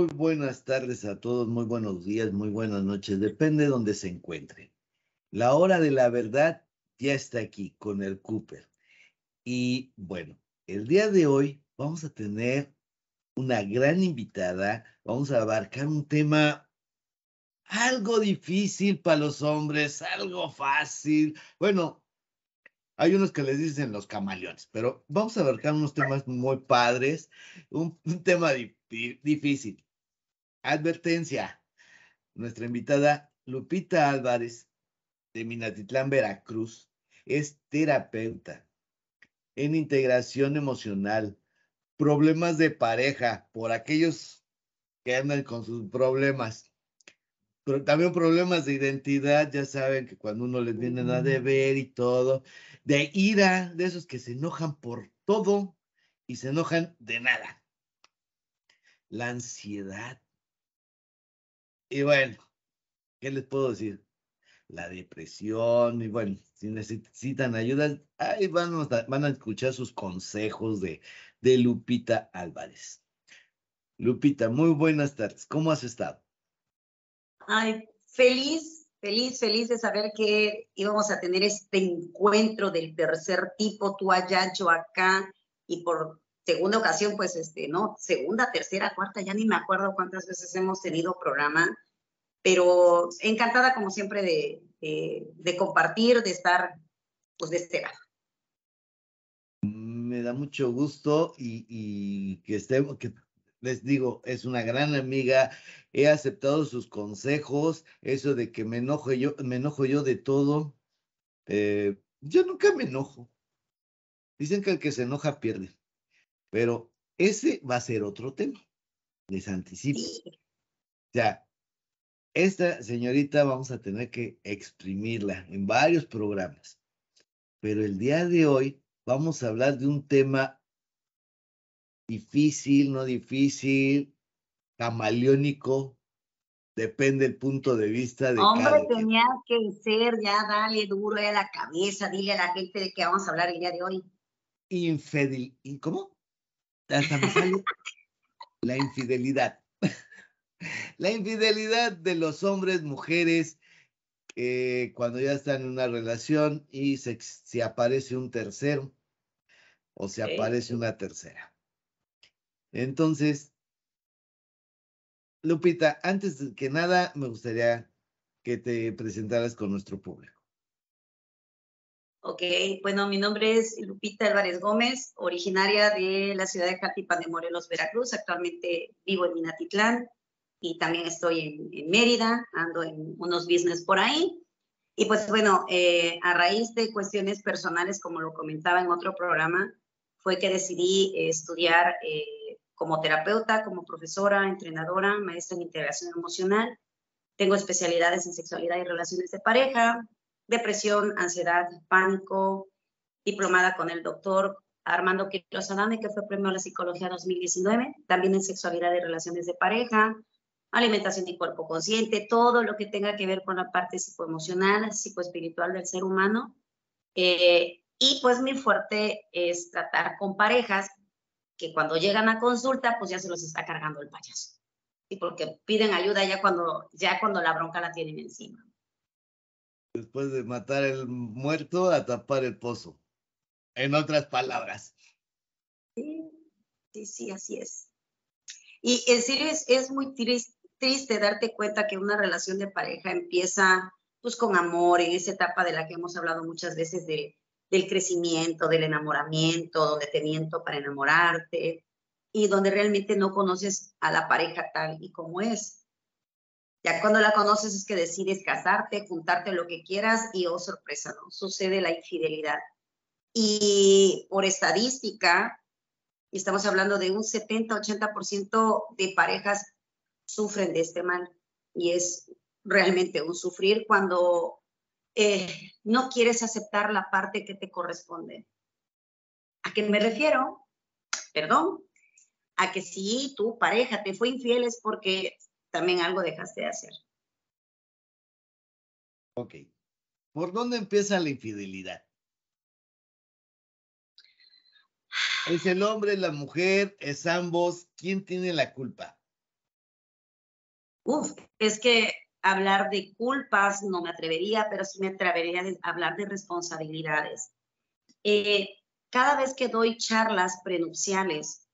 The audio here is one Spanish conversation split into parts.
Muy buenas tardes a todos, muy buenos días, muy buenas noches, depende de donde se encuentren. La hora de la verdad ya está aquí con el Cooper. Y bueno, el día de hoy vamos a tener una gran invitada, vamos a abarcar un tema algo difícil para los hombres, algo fácil. Bueno, hay unos que les dicen los camaleones, pero vamos a abarcar unos temas muy padres, un, tema difícil. Advertencia. Nuestra invitada Lupita Álvarez de Minatitlán, Veracruz, es terapeuta en integración emocional, problemas de pareja, por aquellos que andan con sus problemas, pero también problemas de identidad, ya saben que cuando uno les viene a deber y todo, de ira, de esos que se enojan por todo y se enojan de nada. La ansiedad. Y bueno, ¿qué les puedo decir? La depresión, y bueno, si necesitan ayuda, ahí van a, van a escuchar sus consejos de, de Lupita Álvarez. Lupita, muy buenas tardes. ¿Cómo has estado? Ay, feliz, feliz, feliz de saber que íbamos a tener este encuentro del tercer tipo, tú allá, yo acá, y por segunda ocasión, pues, este, ¿no? Segunda, tercera, cuarta, ya ni me acuerdo cuántas veces hemos tenido programa, pero encantada como siempre de, de, compartir, de estar, pues, de este lado me da mucho gusto y, que estemos, que les digo, es una gran amiga, he aceptado sus consejos, eso de que me enojo yo, me enojo yo de todo. Eh, yo nunca me enojo. Dicen que el que se enoja pierde. Pero ese va a ser otro tema. Les anticipo. O sea, esta señorita vamos a tener que exprimirla en varios programas. Pero el día de hoy vamos a hablar de un tema difícil, no difícil, camaleónico, depende el punto de vista de Hombre, tenía que ser, ya dale duro a la cabeza, dile a la gente de qué vamos a hablar el día de hoy. Infidel, la infidelidad. la infidelidad de los hombres, mujeres, cuando ya están en una relación y se, aparece un tercero o se aparece una tercera. Entonces, Lupita, antes que nada, me gustaría que te presentaras con nuestro público. Ok, bueno, mi nombre es Lupita Álvarez Gómez, originaria de la ciudad de Jatipan de Morelos, Veracruz. Actualmente vivo en Minatitlán y también estoy en, Mérida, ando en unos business por ahí. Y pues bueno, eh, a raíz de cuestiones personales, como lo comentaba en otro programa, fue que decidí estudiar eh, como terapeuta, como profesora, entrenadora, maestra en integración emocional. Tengo especialidades en sexualidad y relaciones de pareja, depresión, ansiedad, pánico, diplomada con el doctor Armando Quiroz Adame, que fue premio a la psicología 2019, también en sexualidad y relaciones de pareja, alimentación y cuerpo consciente, todo lo que tenga que ver con la parte psicoemocional, psicoespiritual del ser humano. Eh, y pues mi fuerte es tratar con parejas que cuando llegan a consulta, pues ya se los está cargando el payaso. Y porque piden ayuda ya cuando, ya cuando la bronca la tienen encima. Después de matar el muerto, a tapar el pozo. En otras palabras. Sí, sí, sí, así es. Y en serio es, es muy triste, triste darte cuenta que una relación de pareja empieza pues con amor, en esa etapa de la que hemos hablado muchas veces de, del crecimiento, del enamoramiento, donde te miento para enamorarte y donde realmente no conoces a la pareja tal y como es. Ya cuando la conoces es que decides casarte, juntarte lo que quieras y oh sorpresa, ¿no? Sucede la infidelidad. Y por estadística, estamos hablando de un 70-80% de parejas sufren de este mal y es realmente un sufrir cuando eh, no quieres aceptar la parte que te corresponde. ¿A qué me refiero? Perdón. A que si tu pareja te fue infiel es porque también algo dejaste de hacer. Ok. ¿Por dónde empieza la infidelidad? ¿Es el hombre, la mujer, es ambos? ¿Quién tiene la culpa? Uf, es que hablar de culpas no me atrevería, pero sí me atrevería a hablar de responsabilidades. Eh, cada vez que doy charlas prenupciales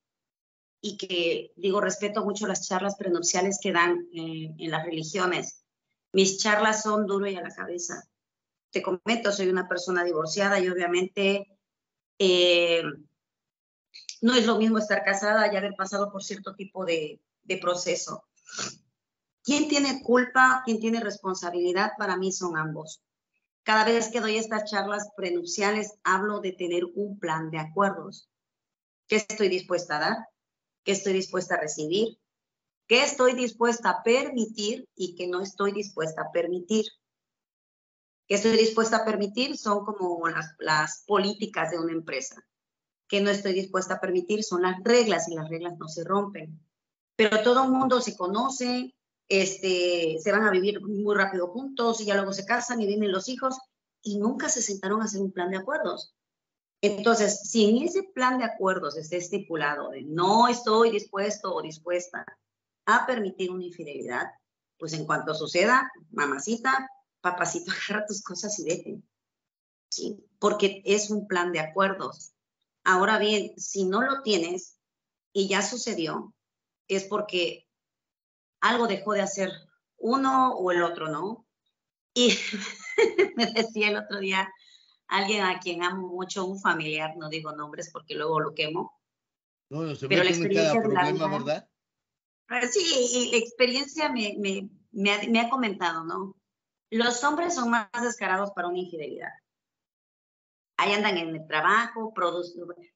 y que digo, respeto mucho las charlas prenupciales que dan eh, en las religiones, mis charlas son duro y a la cabeza. Te comento, soy una persona divorciada y obviamente eh, no es lo mismo estar casada y haber pasado por cierto tipo de, de proceso. ¿Quién tiene culpa? ¿Quién tiene responsabilidad? Para mí son ambos. Cada vez que doy estas charlas prenupciales, hablo de tener un plan de acuerdos. ¿Qué estoy dispuesta a dar? ¿Qué estoy dispuesta a recibir? ¿Qué estoy dispuesta a permitir y qué no estoy dispuesta a permitir? ¿Qué estoy dispuesta a permitir? Son como las, políticas de una empresa. ¿Qué no estoy dispuesta a permitir? Son las reglas y las reglas no se rompen. Pero todo el mundo se conoce, este, se van a vivir muy rápido juntos y ya luego se casan y vienen los hijos y nunca se sentaron a hacer un plan de acuerdos. Entonces, si en ese plan de acuerdos está estipulado de no estoy dispuesto o dispuesta a permitir una infidelidad, pues en cuanto suceda, mamacita, papacito, agarra tus cosas y vete. ¿Sí? Porque es un plan de acuerdos. Ahora bien, si no lo tienes y ya sucedió, es porque algo dejó de hacer uno o el otro, ¿no? Y me decía el otro día alguien a quien amo mucho, un familiar, no digo nombres porque luego lo quemo. No, no se pero la experiencia cada problema, ¿verdad? Ah, sí, y la experiencia me, me, me, ha, me ha comentado, ¿no? Los hombres son más descarados para una infidelidad. Ahí andan en el trabajo,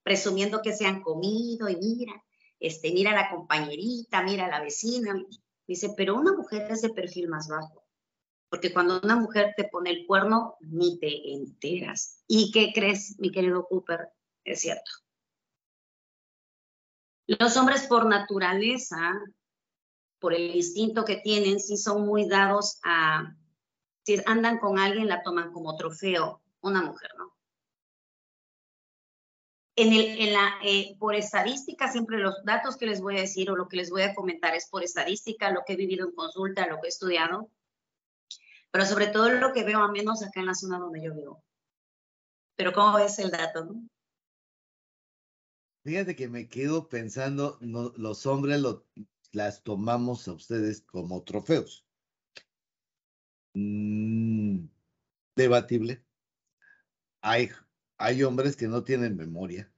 presumiendo que se han comido y mira, este, mira a la compañerita, mira a la vecina. Dice, pero una mujer es de perfil más bajo. Porque cuando una mujer te pone el cuerno, ni te enteras. ¿Y qué crees, mi querido Cooper? Es cierto. Los hombres por naturaleza, por el instinto que tienen, sí son muy dados a, si andan con alguien, la toman como trofeo, una mujer, ¿no? En la, eh, por estadística, siempre los datos que les voy a decir o lo que les voy a comentar es por estadística, lo que he vivido en consulta, lo que he estudiado, pero sobre todo lo que veo a menos acá en la zona donde yo vivo. Pero ¿cómo ves el dato? No? Fíjate que me quedo pensando, los hombres lo, las tomamos a ustedes como trofeos. Mm, debatible. Hay hay hombres que no tienen memoria.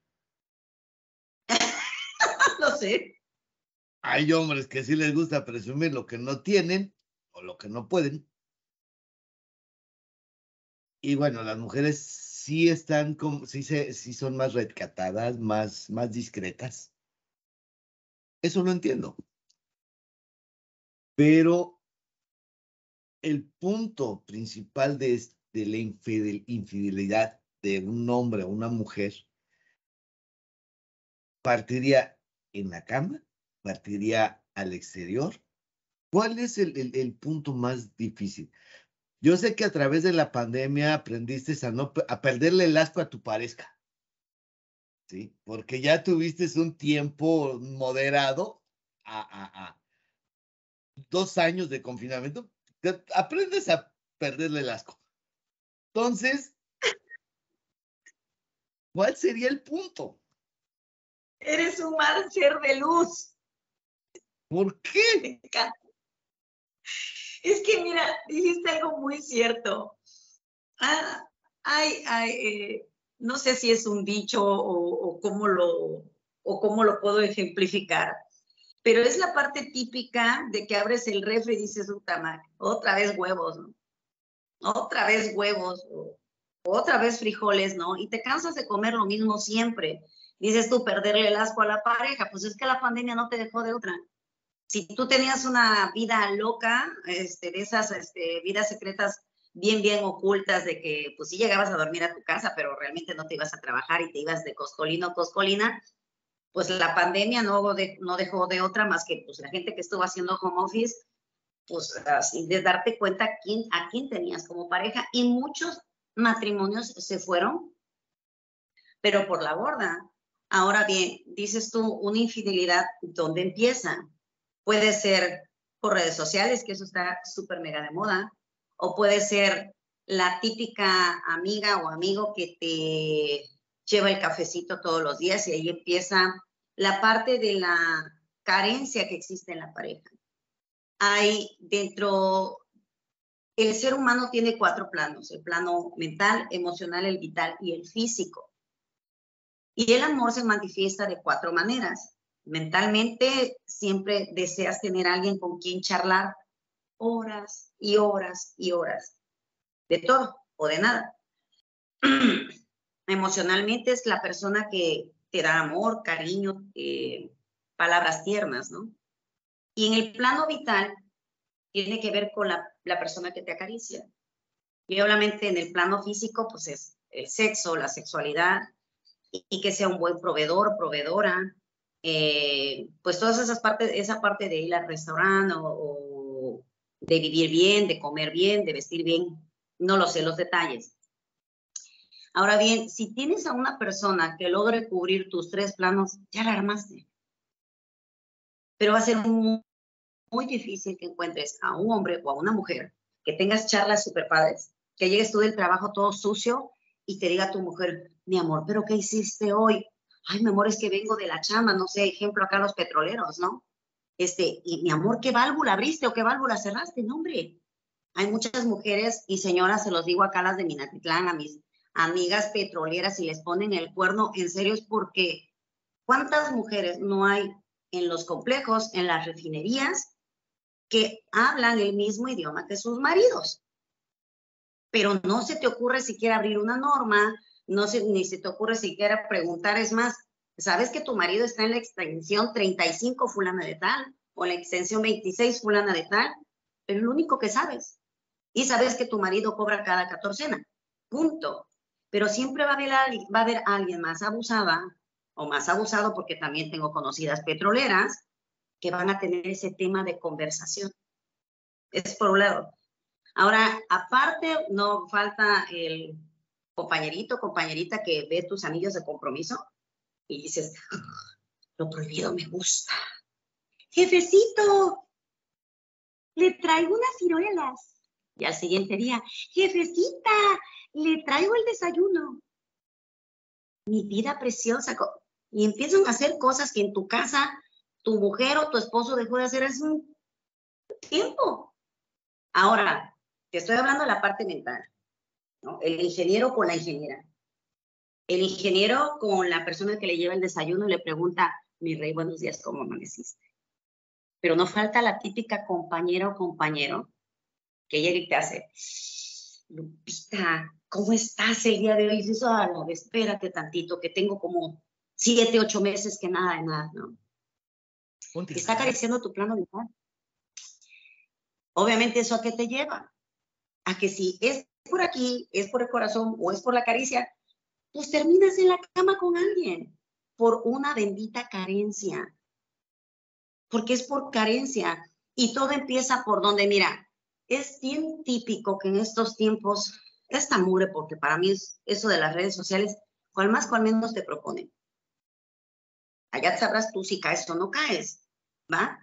Lo sé. Hay hombres que sí les gusta presumir lo que no tienen o lo que no pueden. Y bueno, las mujeres sí están sí, sí son más rescatadas, más, más discretas. Eso lo entiendo. Pero el punto principal de, de la infidelidad de un hombre o una mujer partiría en la cama, partiría al exterior. ¿Cuál es el, punto más difícil? Yo sé que a través de la pandemia aprendiste a no a perderle el asco a tu pareja. ¿Sí? Porque ya tuviste un tiempo moderado a, dos años de confinamiento. aprendes a perderle el asco. Entonces, ¿Cuál sería el punto? Eres un mal ser de luz. ¿Por qué? Es que mira, dijiste algo muy cierto. Ah, ay, ay, eh, no sé si es un dicho o, cómo lo, o cómo lo puedo ejemplificar, pero es la parte típica de que abres el refri y dices, otra vez huevos. Otra vez huevos, otra vez frijoles, ¿no? Y te cansas de comer lo mismo siempre. Dices tú, perderle el asco a la pareja, pues es que la pandemia no te dejó de otra. Si tú tenías una vida loca, este, de esas este, vidas secretas bien, bien ocultas, de que pues sí llegabas a dormir a tu casa, pero realmente no te ibas a trabajar y te ibas de coscolino a coscolina, pues la pandemia no, no dejó de otra más que pues la gente que estuvo haciendo home office, pues así de darte cuenta quién, a quién tenías como pareja y muchos matrimonios se fueron, pero por la borda. Ahora bien, dices tú, una infidelidad, ¿dónde empieza? Puede ser por redes sociales, que eso está súper mega de moda, o puede ser la típica amiga o amigo que te lleva el cafecito todos los días y ahí empieza la parte de la carencia que existe en la pareja. Hay dentro, el ser humano tiene cuatro planos, el plano mental, emocional, el vital y el físico. Y el amor se manifiesta de cuatro maneras. Mentalmente siempre deseas tener alguien con quien charlar horas y horas y horas de todo o de nada. Emocionalmente es la persona que te da amor, cariño, eh, palabras tiernas, ¿no? Y en el plano vital tiene que ver con la, persona que te acaricia. Y obviamente en el plano físico, pues es el sexo, la sexualidad, y, que sea un buen proveedor, proveedora, eh, pues todas esas partes, esa parte de ir al restaurante o, de vivir bien, de comer bien, de vestir bien, no lo sé, los detalles. Ahora bien, si tienes a una persona que logre cubrir tus tres planos, ya la armaste. Pero va a ser muy, muy difícil que encuentres a un hombre o a una mujer que tengas charlas super padres, que llegues tú del trabajo todo sucio y te diga a tu mujer, mi amor, ¿pero qué hiciste hoy? Ay, mi amor, es que vengo de la chama, no sé, ejemplo acá los petroleros, ¿no? Este, y mi amor, ¿qué válvula abriste o qué válvula cerraste? No, hombre. Hay muchas mujeres y señoras, se los digo acá las de Minatitlán, a mis amigas petroleras, y les ponen el cuerno, en serio es porque ¿cuántas mujeres no hay en los complejos, en las refinerías, que hablan el mismo idioma que sus maridos? Pero no se te ocurre siquiera abrir una norma, no se, ni se te ocurre siquiera preguntar, es más, ¿sabes que tu marido está en la extensión 35 fulana de tal o la extensión 26 fulana de tal? Pero es lo único que sabes. Y sabes que tu marido cobra cada catorcena. Punto. Pero siempre va a haber, va a haber alguien más abusada o más abusado, porque también tengo conocidas petroleras que van a tener ese tema de conversación. Es por un lado. Ahora, aparte, no falta el compañerito, compañerita que ve tus anillos de compromiso y dices, lo prohibido me gusta. Jefecito, le traigo unas ciruelas. Y al siguiente día, jefecita, le traigo el desayuno. Mi vida preciosa. Y empiezan a hacer cosas que en tu casa tu mujer o tu esposo dejó de hacer hace un tiempo. Ahora, te estoy hablando de la parte mental. El ingeniero con la ingeniera. El ingeniero con la persona que le lleva el desayuno y le pregunta, mi rey, buenos días, ¿cómo amaneciste? Pero no falta la típica compañera o compañero que llega y te hace, Lupita, ¿cómo estás el día de hoy? Y dices, ah, no, espérate tantito, que tengo como siete, ocho meses que nada de nada, ¿no? Está acariciando tu plano vital. Obviamente, ¿eso a qué te lleva? A que si es por aquí, es por el corazón o es por la caricia, pues terminas en la cama con alguien por una bendita carencia. Porque es por carencia. Y todo empieza por donde, mira, es bien típico que en estos tiempos, esta mure, porque para mí es eso de las redes sociales, cual más, cual menos te proponen. Allá sabrás tú si caes o no caes, ¿va?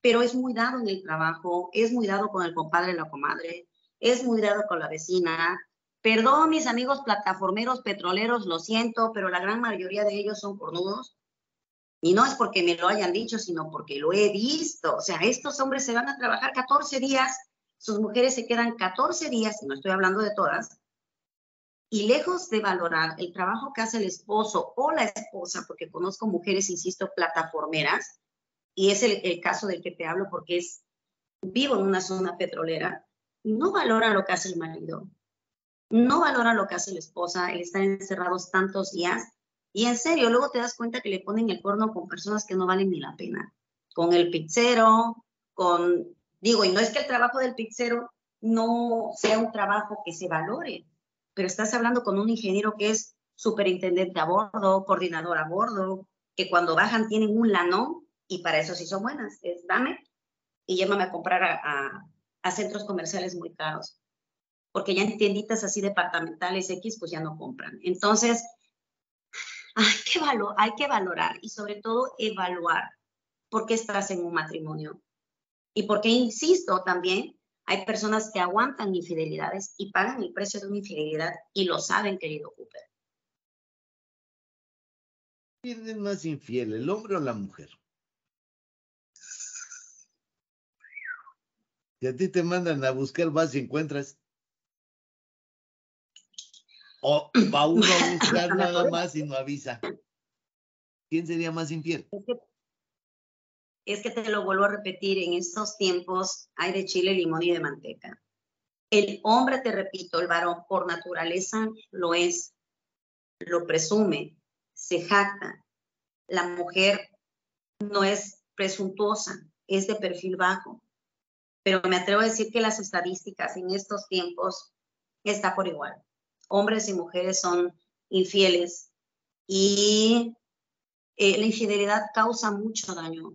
Pero es muy dado en el trabajo, es muy dado con el compadre la comadre, es muy dado con la vecina. Perdón, mis amigos plataformeros petroleros, lo siento, pero la gran mayoría de ellos son cornudos. Y no es porque me lo hayan dicho, sino porque lo he visto. O sea, estos hombres se van a trabajar 14 días, sus mujeres se quedan 14 días, y no estoy hablando de todas, y lejos de valorar el trabajo que hace el esposo o la esposa, porque conozco mujeres, insisto, plataformeras, y es el, el caso del que te hablo porque es vivo en una zona petrolera, no valora lo que hace el marido, no valora lo que hace la esposa, el estar encerrados tantos días. Y en serio, luego te das cuenta que le ponen el porno con personas que no valen ni la pena. Con el pizzero, con, digo, y no es que el trabajo del pizzero no sea un trabajo que se valore, pero estás hablando con un ingeniero que es superintendente a bordo, coordinador a bordo, que cuando bajan tienen un lano y para eso sí son buenas. Es dame y llévame a comprar a centros comerciales muy caros, porque ya en tienditas así departamentales X, pues ya no compran. Entonces, hay que, hay que valorar y sobre todo evaluar por qué estás en un matrimonio. ¿Y por qué insisto también? Hay personas que aguantan infidelidades y pagan el precio de una infidelidad y lo saben, querido Cooper. ¿Quién es más infiel, el hombre o la mujer? Si a ti te mandan a buscar, vas y encuentras. O va uno a buscar nada más y no avisa. ¿Quién sería más infiel? Es que, te lo vuelvo a repetir, en estos tiempos hay de chile, limón y de manteca. El hombre, te repito, el varón por naturaleza lo es, lo presume, se jacta. La mujer no es presuntuosa, es de perfil bajo pero me atrevo a decir que las estadísticas en estos tiempos está por igual. Hombres y mujeres son infieles y eh, la infidelidad causa mucho daño.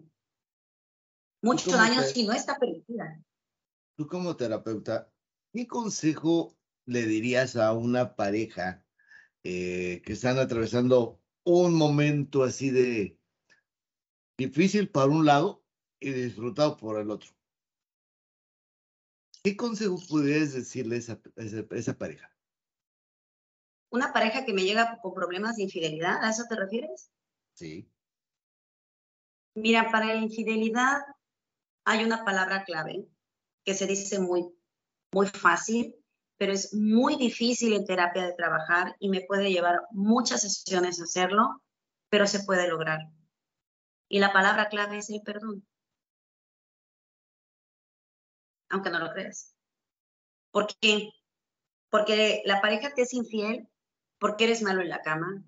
Mucho daño si no está permitida. Tú como terapeuta, ¿qué consejo le dirías a una pareja eh, que están atravesando un momento así de difícil por un lado y disfrutado por el otro? ¿Qué consejo pudieras decirle a esa, pareja? Una pareja que me llega con problemas de infidelidad, ¿a eso te refieres? Sí. Mira, para la infidelidad hay una palabra clave que se dice muy, muy fácil, pero es muy difícil en terapia de trabajar y me puede llevar muchas sesiones hacerlo, pero se puede lograr. Y la palabra clave es el perdón aunque no lo creas. ¿Por qué? Porque la pareja te es infiel, porque eres malo en la cama,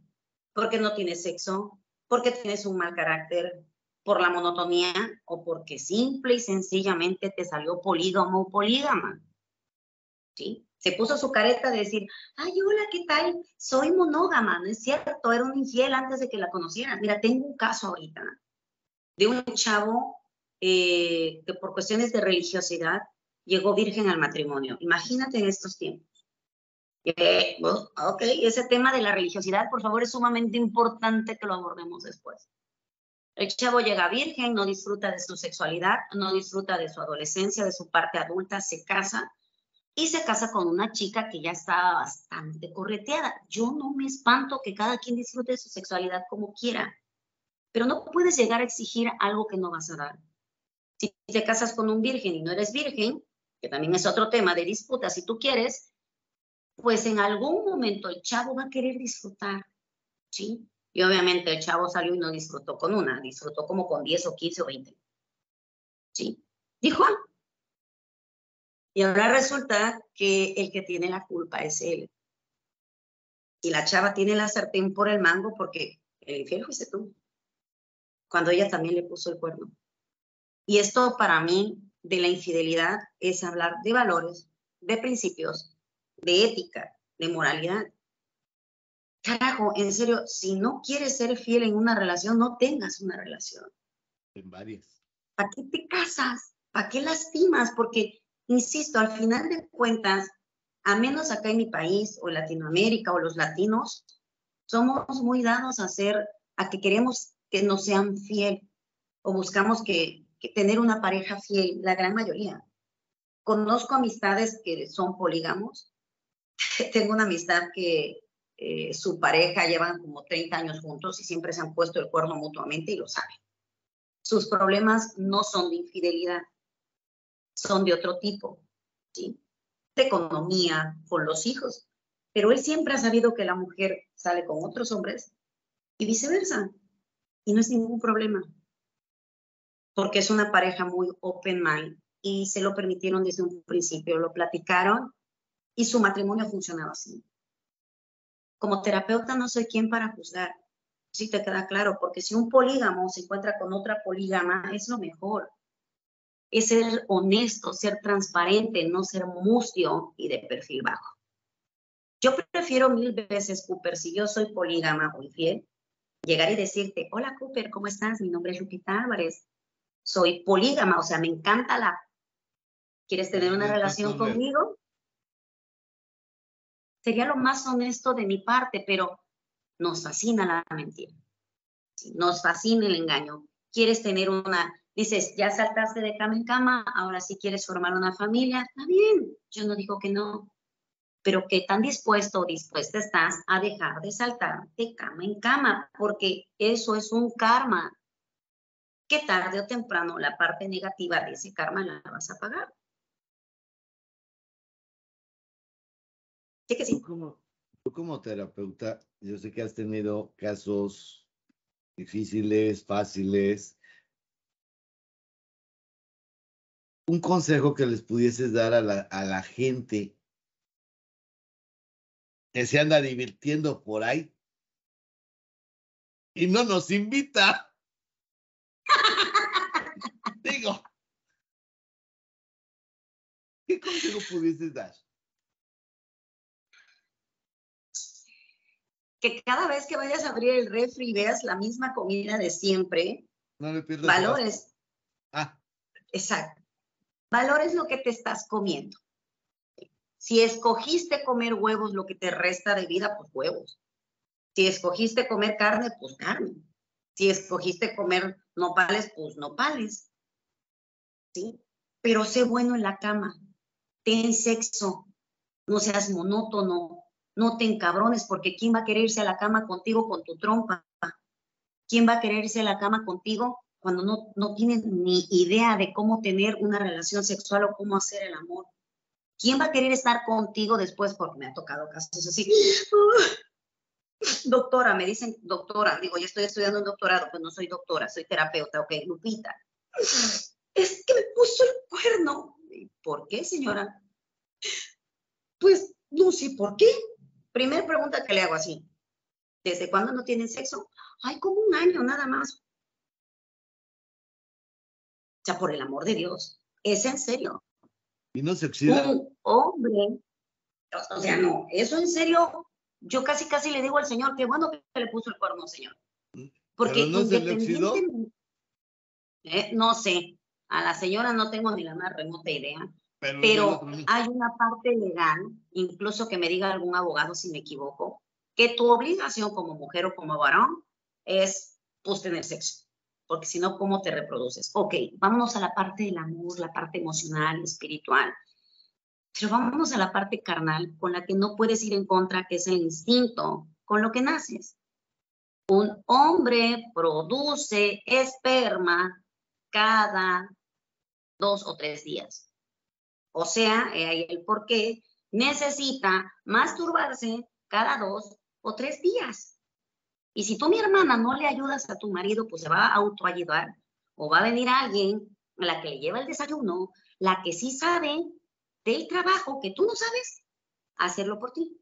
porque no tienes sexo, porque tienes un mal carácter, por la monotonía o porque simple y sencillamente te salió polígamo o polígama. ¿Sí? Se puso su careta de decir, ay, hola, ¿qué tal? Soy monógama, no es cierto, era un infiel antes de que la conocieras. Mira, tengo un caso ahorita de un chavo eh, que por cuestiones de religiosidad llegó virgen al matrimonio. Imagínate en estos tiempos. Eh, ok, ese tema de la religiosidad, por favor, es sumamente importante que lo abordemos después. El chavo llega virgen, no disfruta de su sexualidad, no disfruta de su adolescencia, de su parte adulta, se casa y se casa con una chica que ya está bastante correteada. Yo no me espanto que cada quien disfrute de su sexualidad como quiera, pero no puedes llegar a exigir algo que no vas a dar. Si te casas con un virgen y no eres virgen, que también es otro tema de disputa, si tú quieres, pues en algún momento el chavo va a querer disfrutar, ¿sí? Y obviamente el chavo salió y no disfrutó con una, disfrutó como con 10 o 15 o 20. ¿Sí? Dijo. Y ahora resulta que el que tiene la culpa es él. Y la chava tiene la sartén por el mango porque el infiel fuiste tú. Cuando ella también le puso el cuerno. Y esto para mí de la infidelidad es hablar de valores, de principios, de ética, de moralidad. Carajo, en serio, si no quieres ser fiel en una relación, no tengas una relación. En varias. ¿Para qué te casas? ¿Para qué lastimas? Porque, insisto, al final de cuentas, a menos acá en mi país o Latinoamérica o los latinos, somos muy dados a hacer, a que queremos que nos sean fiel o buscamos que que tener una pareja fiel, la gran mayoría. Conozco amistades que son polígamos. Tengo una amistad que eh, su pareja llevan como 30 años juntos y siempre se han puesto el cuerno mutuamente y lo saben. Sus problemas no son de infidelidad, son de otro tipo, ¿sí? De economía, con los hijos. Pero él siempre ha sabido que la mujer sale con otros hombres y viceversa. Y no es ningún problema porque es una pareja muy open mind y se lo permitieron desde un principio, lo platicaron y su matrimonio funcionaba así. Como terapeuta no soy quien para juzgar, si te queda claro, porque si un polígamo se encuentra con otra polígama, es lo mejor. Es ser honesto, ser transparente, no ser mustio y de perfil bajo. Yo prefiero mil veces, Cooper, si yo soy polígama o infiel, llegar y decirte, hola Cooper, ¿cómo estás? Mi nombre es Lupita Álvarez soy polígama, o sea, me encanta la... ¿Quieres tener una relación conmigo? Sería lo más honesto de mi parte, pero nos fascina la mentira. Nos fascina el engaño. ¿Quieres tener una dices, ya saltaste de cama en cama, ahora sí quieres formar una familia, está bien, yo no digo que no, pero qué tan dispuesto o dispuesta estás a dejar de saltar de cama en cama, porque eso es un karma, que tarde o temprano la parte negativa de ese karma la vas a pagar. Sí que sí. Tú como terapeuta, yo sé que has tenido casos difíciles, fáciles. Un consejo que les pudieses dar a la gente que se anda divirtiendo por ahí y no nos invita. Digo, ¿qué consejo pudieses dar? Que cada vez que vayas a abrir el refri y veas la misma comida de siempre, no pierdas valores. Ah. Exacto. Valores lo que te estás comiendo. Si escogiste comer huevos, lo que te resta de vida, pues huevos. Si escogiste comer carne, pues carne. Si escogiste comer nopales, pues nopales. ¿Sí? Pero sé bueno en la cama. Ten sexo. No seas monótono. No te encabrones, porque ¿quién va a querer irse a la cama contigo con tu trompa? ¿Quién va a querer irse a la cama contigo cuando no, no tienes ni idea de cómo tener una relación sexual o cómo hacer el amor? ¿Quién va a querer estar contigo después? Porque me ha tocado casos así. doctora, me dicen doctora, digo, yo estoy estudiando un doctorado, pues no soy doctora, soy terapeuta, ok, Lupita. Es que me puso el cuerno. ¿Por qué, señora? Pues no sé por qué. Primer pregunta que le hago así. ¿Desde cuándo no tienen sexo? Ay, como un año nada más. O sea, por el amor de Dios, es en serio. Y no se oxida. Un hombre, o sea, no, eso en serio, yo casi casi le digo al señor, qué bueno que le puso el cuerno, señor. Porque no se le oxidó? Eh, no sé, a la señora no tengo ni la más remota idea, pero, hay una parte legal, incluso que me diga algún abogado si me equivoco, que tu obligación como mujer o como varón es pues tener sexo porque si no, ¿cómo te reproduces? Ok, vámonos a la parte del amor, la parte emocional, espiritual, pero vámonos a la parte carnal con la que no puedes ir en contra, que es el instinto con lo que naces. Un hombre produce esperma cada dos o tres días. O sea, ahí el por qué necesita masturbarse cada dos o tres días. Y si tú, mi hermana, no le ayudas a tu marido, pues se va a autoayudar. O va a venir alguien, la que le lleva el desayuno, la que sí sabe del trabajo que tú no sabes, hacerlo por ti.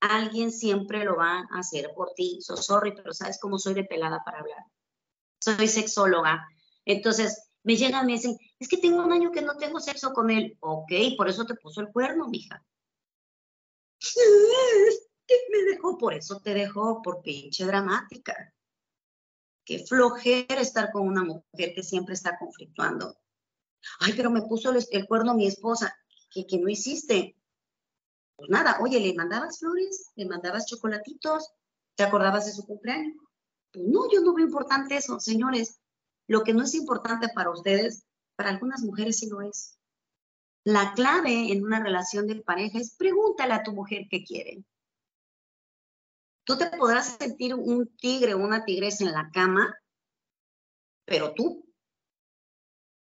Alguien siempre lo va a hacer por ti. So sorry, pero sabes cómo soy de pelada para hablar. Soy sexóloga. Entonces, me llegan y me dicen, es que tengo un año que no tengo sexo con él. Ok, por eso te puso el cuerno, mija. ¿Qué me dejó? Por eso te dejó, por pinche dramática. Qué flojera estar con una mujer que siempre está conflictuando. Ay, pero me puso el, cuerno mi esposa. ¿Qué, no hiciste? Pues nada, oye, ¿le mandabas flores? ¿Le mandabas chocolatitos? ¿Te acordabas de su cumpleaños? Pues no, yo no veo importante eso, señores. Lo que no es importante para ustedes, para algunas mujeres sí lo es. La clave en una relación de pareja es pregúntale a tu mujer qué quiere. Tú te podrás sentir un tigre o una tigresa en la cama, pero tú,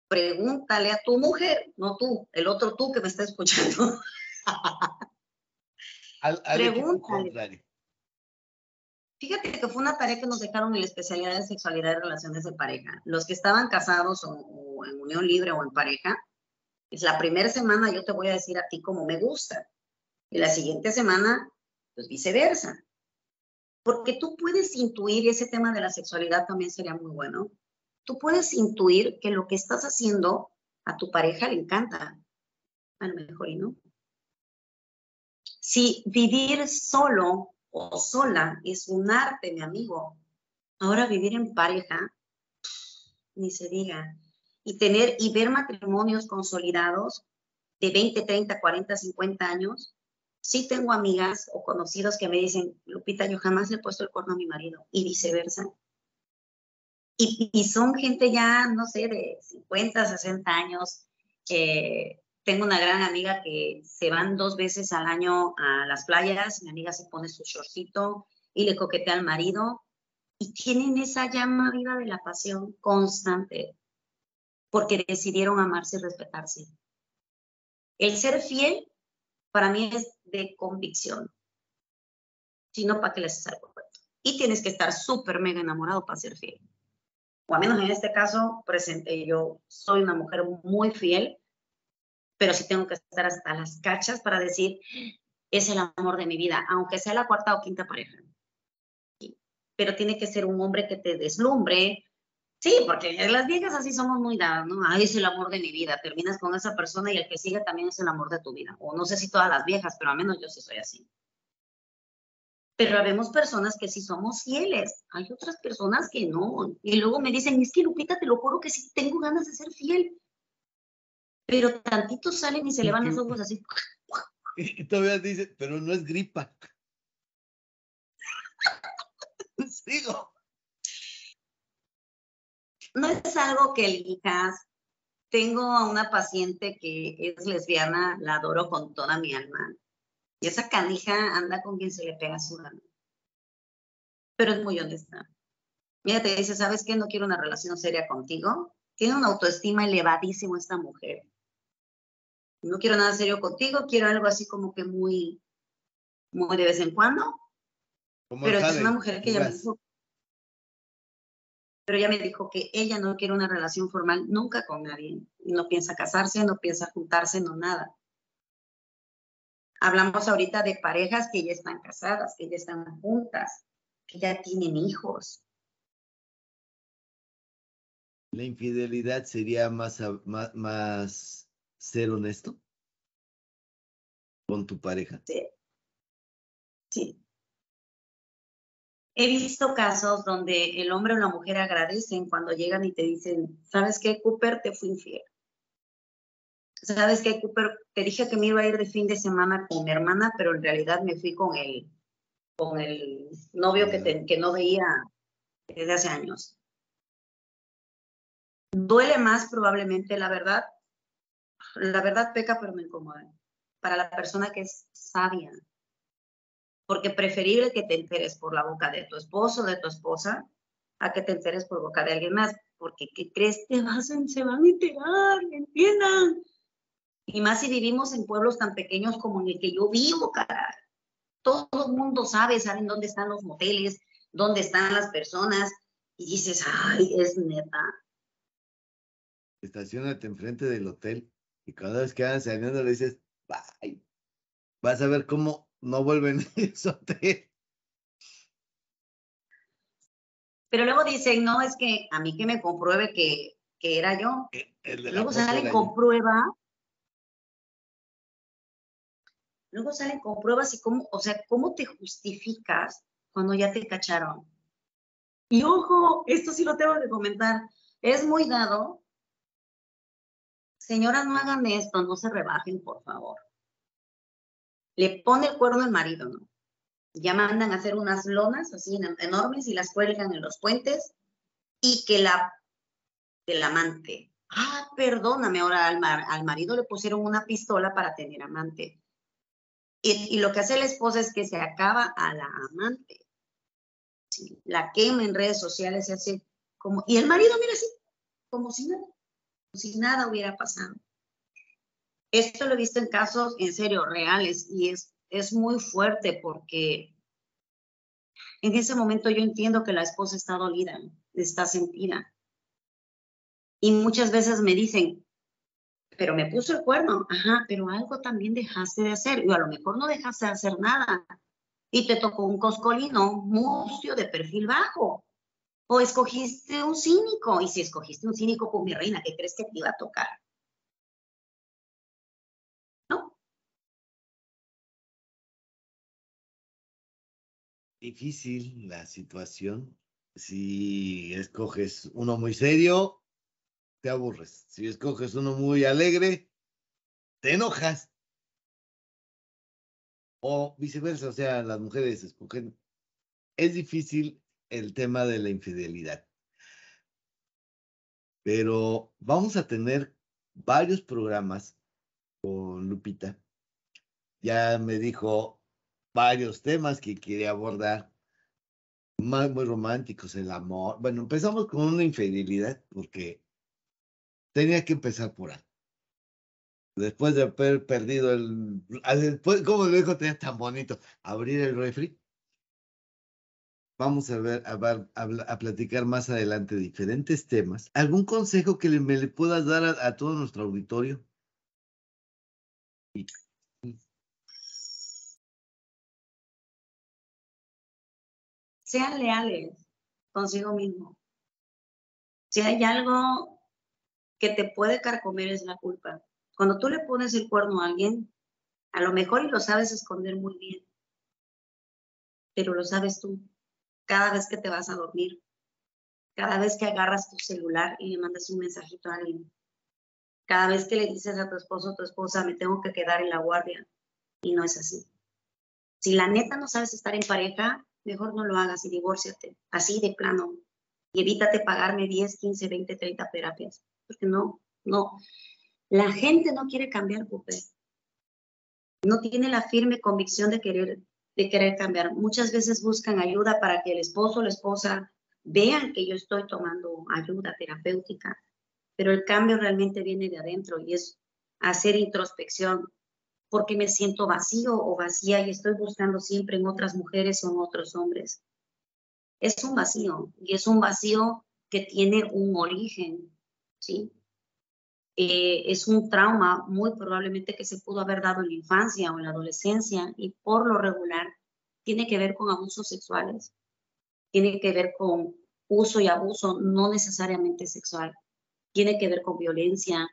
pregúntale a tu mujer, no tú, el otro tú que me está escuchando. pregúntale. Fíjate que fue una tarea que nos dejaron en la especialidad de sexualidad y relaciones de pareja. Los que estaban casados o, en unión libre o en pareja, es la primera semana yo te voy a decir a ti cómo me gusta. Y la siguiente semana, pues viceversa. Porque tú puedes intuir, y ese tema de la sexualidad también sería muy bueno, tú puedes intuir que lo que estás haciendo a tu pareja le encanta. A lo mejor y no. Si vivir solo o sola es un arte, mi amigo, ahora vivir en pareja, ni se diga. Y tener y ver matrimonios consolidados de 20, 30, 40, 50 años, Sí tengo amigas o conocidos que me dicen, Lupita, yo jamás le he puesto el cuerno a mi marido y viceversa. Y, son gente ya, no sé, de 50, 60 años. Tengo una gran amiga que se van dos veces al año a las playas. Mi amiga se pone su shortcito y le coquetea al marido. Y tienen esa llama viva de la pasión constante porque decidieron amarse y respetarse. El ser fiel para mí es de convicción, sino para que les haces algo. Y tienes que estar súper mega enamorado para ser fiel o al menos en este caso, presente, yo soy una mujer muy fiel, pero sí tengo que estar hasta las cachas para decir, es el amor de mi vida, aunque sea la cuarta o quinta pareja. Pero tiene que ser un hombre que te deslumbre. Sí, porque las viejas así somos muy dadas, ¿no? Ay, es el amor de mi vida. Terminas con esa persona y el que sigue también es el amor de tu vida. O no sé si todas las viejas, pero al menos yo sí soy así pero habemos personas que sí somos fieles, hay otras personas que no. Y luego me dicen, es que Lupita, te lo juro que sí tengo ganas de ser fiel. Pero tantito salen y se le van los ojos así. Y todavía dice, pero no es gripa. Sigo. No es algo que elijas. Tengo a una paciente que es lesbiana, la adoro con toda mi alma y esa canija anda con quien se le pega su gana. Pero es muy honesta. Mira, te dice, ¿sabes qué? No quiero una relación seria contigo. Tiene una autoestima elevadísima esta mujer. No quiero nada serio contigo, quiero algo así como que muy, muy de vez en cuando. pero es una mujer que ya me dijo, pero ella me dijo que ella no quiere una relación formal nunca con nadie. No piensa casarse, no piensa juntarse, no nada. Hablamos ahorita de parejas que ya están casadas, que ya están juntas, que ya tienen hijos. ¿La infidelidad sería más, más, ser honesto con tu pareja? Sí. Sí. He visto casos donde el hombre o la mujer agradecen cuando llegan y te dicen, ¿sabes qué, Cooper? Te fui infiel. ¿sabes qué, Cooper? Te dije que me iba a ir de fin de semana con mi hermana, pero en realidad me fui con el, con el novio que, que no veía desde hace años. Duele más probablemente, la verdad. La verdad peca, pero me incomoda. Para la persona que es sabia. Porque preferible que te enteres por la boca de tu esposo de tu esposa a que te enteres por boca de alguien más. Porque, ¿qué crees? Te vas, se van a enterar, entiendan. Y más si vivimos en pueblos tan pequeños como en el que yo vivo, cara. Todo el mundo sabe, saben dónde están los moteles, dónde están las personas. Y dices, ay, es neta. Estacionate enfrente del hotel y cada vez que van saliendo le dices, bye. Vas a ver cómo no vuelven a ese hotel. Pero luego dicen, no, es que a mí que me compruebe que, que era yo. Eh, luego sale y comprueba luego salen con pruebas y cómo, o sea, cómo te justificas cuando ya te cacharon. Y ojo, esto sí lo tengo que comentar, es muy dado. Señoras, no hagan esto, no se rebajen, por favor. Le pone el cuerno al marido, ¿no? Ya mandan a hacer unas lonas así enormes y las cuelgan en los puentes y que la del amante. Ah, perdóname, ahora al, al marido le pusieron una pistola para tener amante. Y, lo que hace la esposa es que se acaba a la amante. La quema en redes sociales, se hace como... Y el marido, mira así, como si nada, como si nada hubiera pasado. Esto lo he visto en casos, en serio, reales, y es, es muy fuerte porque en ese momento yo entiendo que la esposa está dolida, está sentida. Y muchas veces me dicen, pero me puso el cuerno, ajá, pero algo también dejaste de hacer, y a lo mejor no dejaste de hacer nada, y te tocó un coscolino mucio de perfil bajo, o escogiste un cínico, y si escogiste un cínico con mi reina, ¿qué crees que te iba a tocar? ¿No? Difícil la situación. Si escoges uno muy serio, te aburres. Si escoges uno muy alegre, te enojas. O viceversa, o sea, las mujeres escogen. Es difícil el tema de la infidelidad. pero vamos a tener varios programas con Lupita. Ya me dijo varios temas que quiere abordar, más muy románticos, el amor. Bueno, empezamos con una infidelidad porque tenía que empezar por ahí. Después de haber perdido el... Después, ¿Cómo lo dijo? Tenía tan bonito. Abrir el refri. Vamos a ver, a, a, platicar más adelante diferentes temas. ¿Algún consejo que le, me le puedas dar a, todo nuestro auditorio? Sean leales consigo mismo. Si hay algo que te puede carcomer es la culpa. Cuando tú le pones el cuerno a alguien, a lo mejor y lo sabes esconder muy bien, pero lo sabes tú cada vez que te vas a dormir, cada vez que agarras tu celular y le mandas un mensajito a alguien, cada vez que le dices a tu esposo o tu esposa, me tengo que quedar en la guardia, y no es así. Si la neta no sabes estar en pareja, mejor no lo hagas y divórciate, así de plano, y evítate pagarme 10, 15, 20, 30 terapias, porque no, no. La gente no quiere cambiar. No tiene la firme convicción de querer de querer cambiar. Muchas veces buscan ayuda para que el esposo o la esposa vean que yo estoy tomando ayuda terapéutica, pero el cambio realmente viene de adentro y es hacer introspección, porque me siento vacío o vacía y estoy buscando siempre en otras mujeres o en otros hombres. Es un vacío y es un vacío que tiene un origen, ¿sí? Eh, es un trauma muy probablemente que se pudo haber dado en la infancia o en la adolescencia y por lo regular tiene que ver con abusos sexuales, tiene que ver con uso y abuso no necesariamente sexual, tiene que ver con violencia,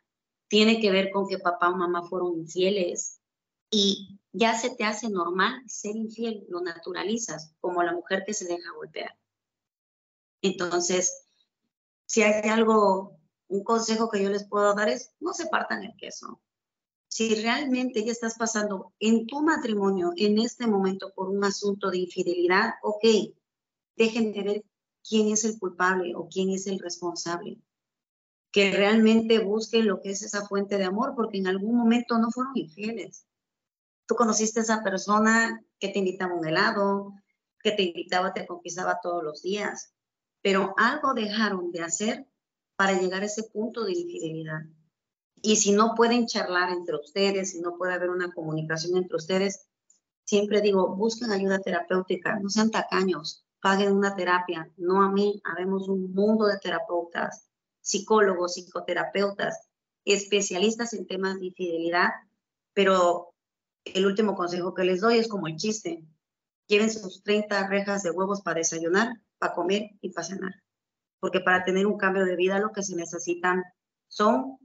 tiene que ver con que papá o mamá fueron infieles y ya se te hace normal ser infiel, lo naturalizas, como la mujer que se deja golpear. Entonces, si hay algo un consejo que yo les puedo dar es no se partan el queso. Si realmente ya estás pasando en tu matrimonio en este momento por un asunto de infidelidad, ok, dejen de ver quién es el culpable o quién es el responsable. Que realmente busquen lo que es esa fuente de amor, porque en algún momento no fueron infieles. Tú conociste a esa persona que te invitaba un helado, que te invitaba, te conquistaba todos los días, pero algo dejaron de hacer para llegar a ese punto de infidelidad. Y si no pueden charlar entre ustedes, si no puede haber una comunicación entre ustedes, siempre digo, busquen ayuda terapéutica, no sean tacaños, paguen una terapia, no a mí, habemos un mundo de terapeutas, psicólogos, psicoterapeutas, especialistas en temas de infidelidad, pero el último consejo que les doy es como el chiste, lleven sus 30 rejas de huevos para desayunar, para comer y para cenar porque para tener un cambio de vida lo que se necesitan son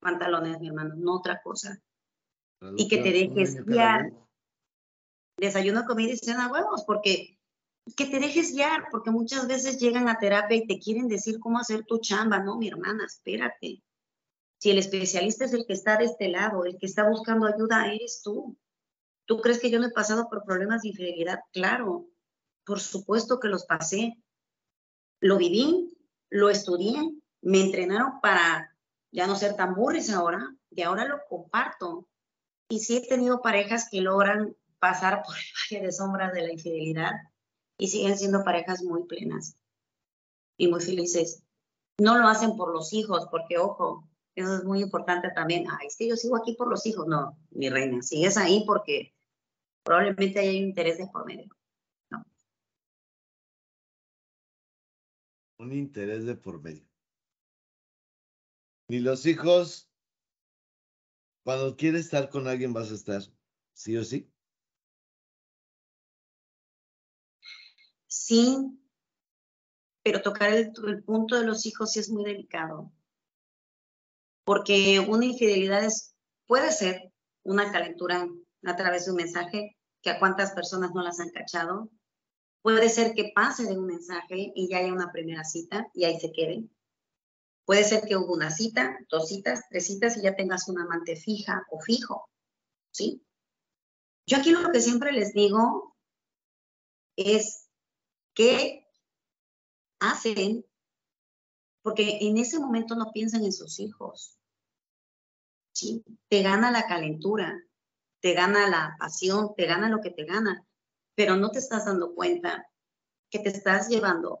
pantalones, mi hermano, no otra cosa. Y que te dejes guiar. Desayuno, comida y cena huevos, porque que te dejes guiar, porque muchas veces llegan a terapia y te quieren decir cómo hacer tu chamba. No, mi hermana, espérate. Si el especialista es el que está de este lado, el que está buscando ayuda, eres tú. ¿Tú crees que yo no he pasado por problemas de infidelidad? Claro, por supuesto que los pasé, lo viví, lo estudié, me entrenaron para ya no ser tan burris ahora, y ahora lo comparto. Y sí he tenido parejas que logran pasar por de sombras de la infidelidad y siguen siendo parejas muy plenas y muy felices. No lo hacen por los hijos, porque ojo, eso es muy importante también. Ay, es que yo sigo aquí por los hijos. No, mi reina, sigues ahí porque probablemente hay un interés de por medio. Un interés de por medio. Ni los hijos, cuando quieres estar con alguien vas a estar, sí o sí. Sí, pero tocar el, punto de los hijos sí es muy delicado, porque una infidelidad puede ser una calentura a través de un mensaje que a cuántas personas no las han cachado, Puede ser que pase de un mensaje y ya haya una primera cita y ahí se queden. Puede ser que hubo una cita, dos citas, tres citas y ya tengas una amante fija o fijo. ¿Sí? Yo aquí lo que siempre les digo es qué hacen porque en ese momento no piensan en sus hijos. ¿sí? Te gana la calentura, te gana la pasión, te gana lo que te gana, pero no te estás dando cuenta que te estás llevando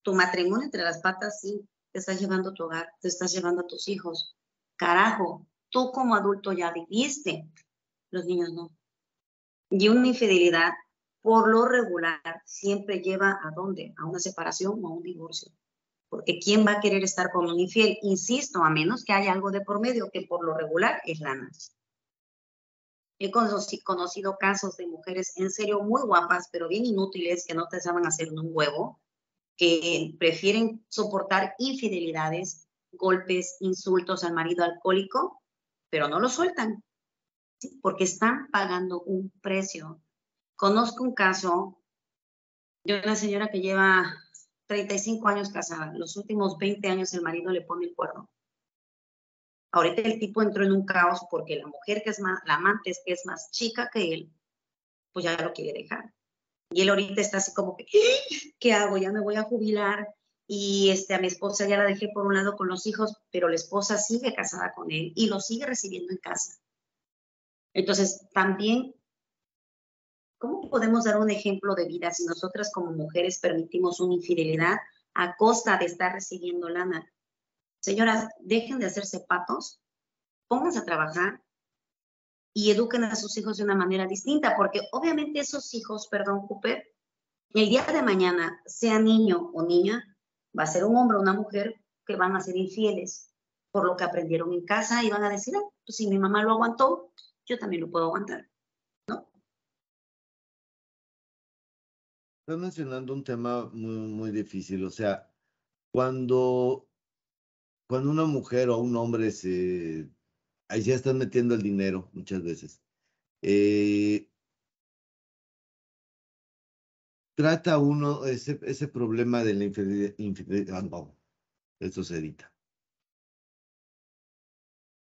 tu matrimonio entre las patas, sí, te estás llevando tu hogar, te estás llevando a tus hijos. Carajo, tú como adulto ya viviste, los niños no. Y una infidelidad, por lo regular, siempre lleva a dónde? A una separación o a un divorcio. Porque ¿quién va a querer estar con un infiel? Insisto, a menos que haya algo de por medio, que por lo regular es la He conocido casos de mujeres en serio muy guapas, pero bien inútiles, que no te saben hacer un huevo, que prefieren soportar infidelidades, golpes, insultos al marido alcohólico, pero no lo sueltan, porque están pagando un precio. Conozco un caso de una señora que lleva 35 años casada, los últimos 20 años el marido le pone el cuerno. Ahorita el tipo entró en un caos porque la mujer que es más, la amante es que es más chica que él, pues ya lo quiere dejar. Y él ahorita está así como que, ¿qué hago? Ya me voy a jubilar. Y este, a mi esposa ya la dejé por un lado con los hijos, pero la esposa sigue casada con él y lo sigue recibiendo en casa. Entonces, también, ¿cómo podemos dar un ejemplo de vida si nosotras como mujeres permitimos una infidelidad a costa de estar recibiendo lana? Señoras, dejen de hacerse patos, pónganse a trabajar, y eduquen a sus hijos de una manera distinta, porque obviamente esos hijos, perdón, Cooper, el día de mañana, sea niño o niña, va a ser un hombre o una mujer que van a ser infieles por lo que aprendieron en casa y van a decir, ah, pues si mi mamá lo aguantó, yo también lo puedo aguantar, ¿no? Mencionando un tema muy, muy difícil, o sea, cuando, cuando una mujer o un hombre se ahí ya están metiendo el dinero muchas veces. Eh, trata uno ese, ese problema de la infidelidad. no, eso se edita.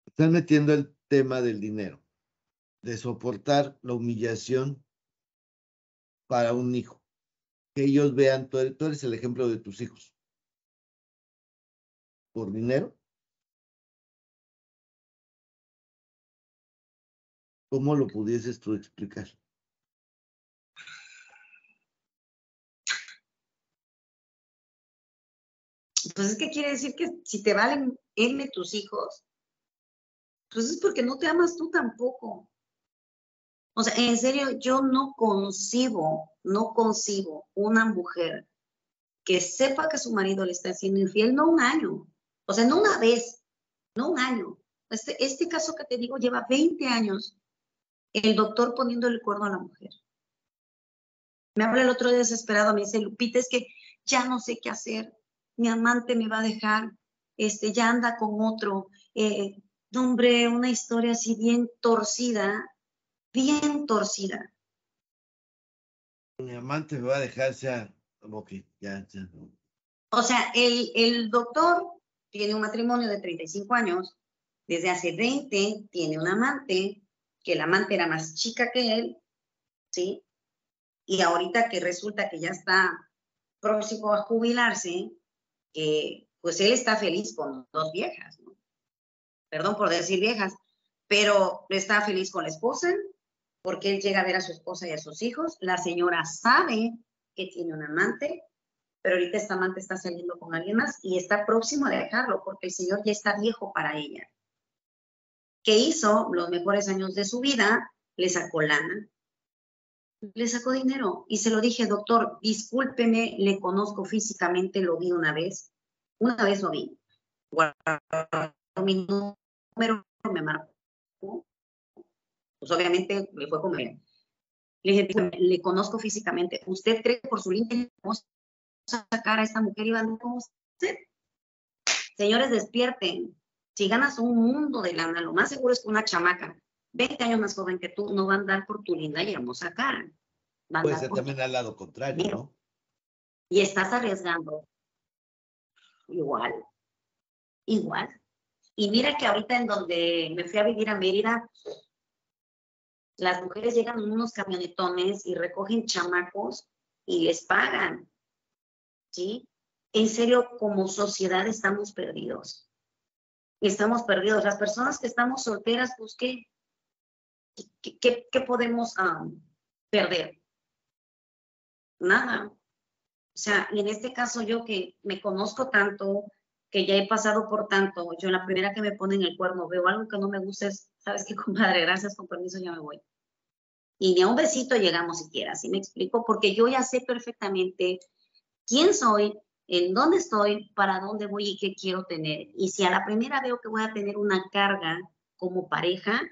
Están metiendo el tema del dinero, de soportar la humillación para un hijo. Que ellos vean, tú eres el ejemplo de tus hijos. Por dinero, ¿Cómo lo pudieses tú explicar? Pues es que quiere decir que si te valen M tus hijos, pues es porque no te amas tú tampoco. O sea, en serio, yo no concibo, no concibo una mujer que sepa que su marido le está haciendo infiel, no un año, o sea, no una vez, no un año. Este, este caso que te digo lleva 20 años el doctor poniendo el cuerno a la mujer. Me habla el otro día desesperado, me dice, Lupita, es que ya no sé qué hacer, mi amante me va a dejar, este, ya anda con otro. Eh, hombre, una historia así bien torcida, bien torcida. Mi amante me va a dejar, ya, ok, ya, ya. O sea, el, el doctor tiene un matrimonio de 35 años, desde hace 20 tiene un amante, que la amante era más chica que él, ¿sí? Y ahorita que resulta que ya está próximo a jubilarse, pues él está feliz con dos viejas, ¿no? Perdón por decir viejas, pero está feliz con la esposa, porque él llega a ver a su esposa y a sus hijos. La señora sabe que tiene un amante, pero ahorita esta amante está saliendo con alguien más y está próximo a dejarlo, porque el señor ya está viejo para ella. Que hizo los mejores años de su vida, le sacó lana, le sacó dinero. Y se lo dije, doctor, discúlpeme, le conozco físicamente, lo vi una vez, una vez lo vi. mi número, me marcó, pues obviamente le fue como Le dije, le conozco físicamente, ¿usted cree por su línea vamos a sacar a esta mujer y van a usted? Señores, despierten, si ganas un mundo de lana, lo más seguro es que una chamaca 20 años más joven que tú no va a andar por tu linda y hermosa cara. Puede ser también al lado contrario, ¿no? Y estás arriesgando. Igual. Igual. Y mira que ahorita en donde me fui a vivir a Mérida, las mujeres llegan en unos camionetones y recogen chamacos y les pagan. ¿Sí? en serio, como sociedad estamos perdidos. Estamos perdidos. Las personas que estamos solteras, pues, ¿qué, qué, podemos perder? Nada. O sea, y en este caso yo que me conozco tanto, que ya he pasado por tanto, yo la primera que me ponen el cuerno veo algo que no me gusta es, ¿sabes qué, compadre? Gracias, con permiso, ya me voy. Y ni a un besito llegamos siquiera, ¿sí me explico? Porque yo ya sé perfectamente quién soy, en dónde estoy, para dónde voy y qué quiero tener. Y si a la primera veo que voy a tener una carga como pareja,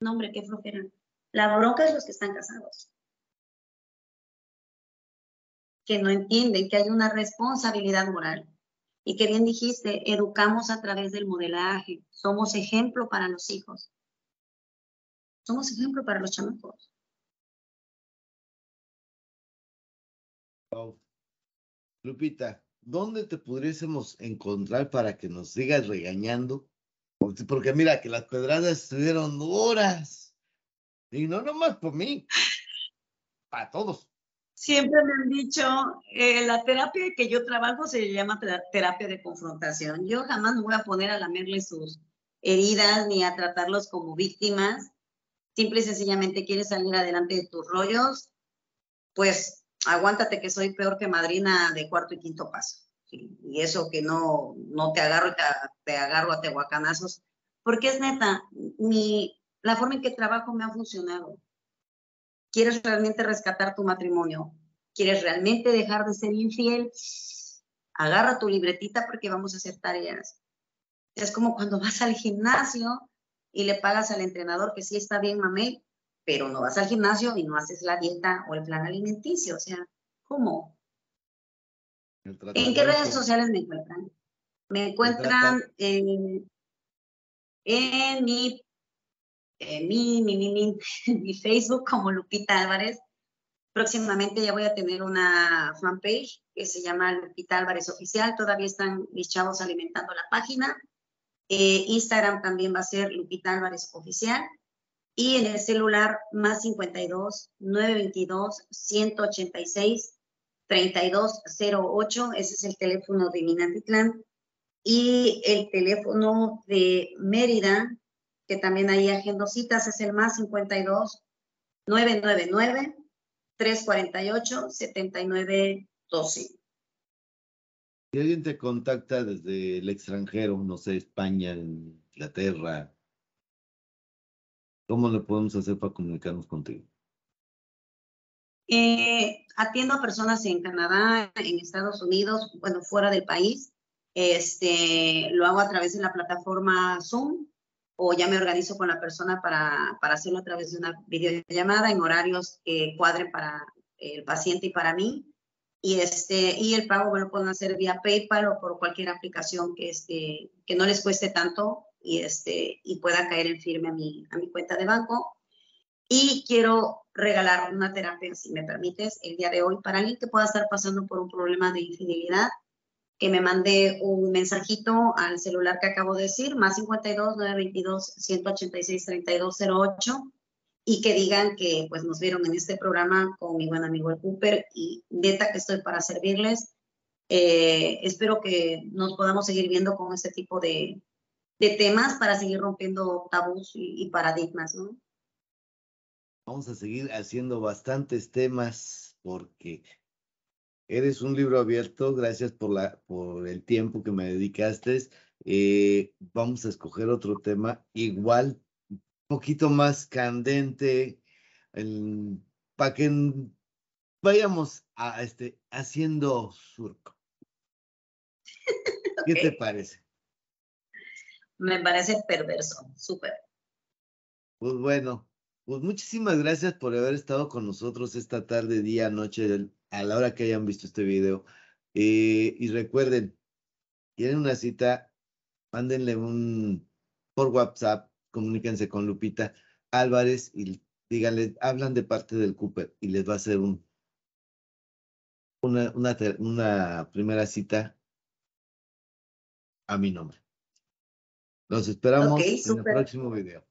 no, hombre, qué flojera. La bronca es los que están casados. Que no entienden que hay una responsabilidad moral. Y que bien dijiste, educamos a través del modelaje. Somos ejemplo para los hijos. Somos ejemplo para los chamacos. Lupita, ¿dónde te pudiésemos encontrar para que nos sigas regañando? Porque mira que las pedradas estuvieron horas. Y no nomás por mí, para todos. Siempre me han dicho, eh, la terapia que yo trabajo se llama terapia de confrontación. Yo jamás me voy a poner a lamerle sus heridas ni a tratarlos como víctimas. Simple y sencillamente quieres salir adelante de tus rollos, pues aguántate que soy peor que madrina de cuarto y quinto paso. Y eso que no, no te agarro te, te, agarro a tehuacanazos, porque es neta, mi, la forma en que trabajo me ha funcionado. ¿Quieres realmente rescatar tu matrimonio? ¿Quieres realmente dejar de ser infiel? Agarra tu libretita porque vamos a hacer tareas. Es como cuando vas al gimnasio y le pagas al entrenador que sí está bien, mamé, pero no vas al gimnasio y no haces la dieta o el plan alimenticio. O sea, ¿cómo? ¿En qué redes sociales me encuentran? Me encuentran en, en mi, mi, mi, mi, mi, Facebook como Lupita Álvarez. Próximamente ya voy a tener una fanpage que se llama Lupita Álvarez Oficial. Todavía están mis chavos alimentando la página. Eh, Instagram también va a ser Lupita Álvarez Oficial y en el celular más 52 922 186 3208, ese es el teléfono de Minatitlán, y el teléfono de Mérida, que también hay agendositas, es el más 52 999 348 7912. Si alguien te contacta desde el extranjero, no sé, España, Inglaterra, ¿Cómo le podemos hacer para comunicarnos contigo? Eh, atiendo a personas en Canadá, en Estados Unidos, bueno, fuera del país. Este, lo hago a través de la plataforma Zoom o ya me organizo con la persona para, para hacerlo a través de una videollamada en horarios que cuadren para el paciente y para mí. Y, este, y el pago me lo pueden hacer vía PayPal o por cualquier aplicación que, este, que no les cueste tanto y, este, y pueda caer en firme a mi, a mi cuenta de banco. Y quiero regalar una terapia, si me permites, el día de hoy para alguien que pueda estar pasando por un problema de infidelidad, que me mande un mensajito al celular que acabo de decir, más 52 922 186 3208 y que digan que pues nos vieron en este programa con mi buen amigo el Cooper y neta que estoy para servirles. Eh, espero que nos podamos seguir viendo con este tipo de, de temas para seguir rompiendo tabús y, paradigmas, ¿no? Vamos a seguir haciendo bastantes temas porque eres un libro abierto. Gracias por, la, por el tiempo que me dedicaste. Eh, vamos a escoger otro tema igual, un poquito más candente, para que vayamos a, este, haciendo surco. ¿Qué te parece? Me parece perverso, súper. Pues bueno, pues muchísimas gracias por haber estado con nosotros esta tarde, día, noche, a la hora que hayan visto este video. Eh, y recuerden, tienen una cita, mándenle un por WhatsApp, comuníquense con Lupita Álvarez y díganle, hablan de parte del Cooper y les va a hacer un, una, una, una primera cita a mi nombre. Los esperamos en el próximo video.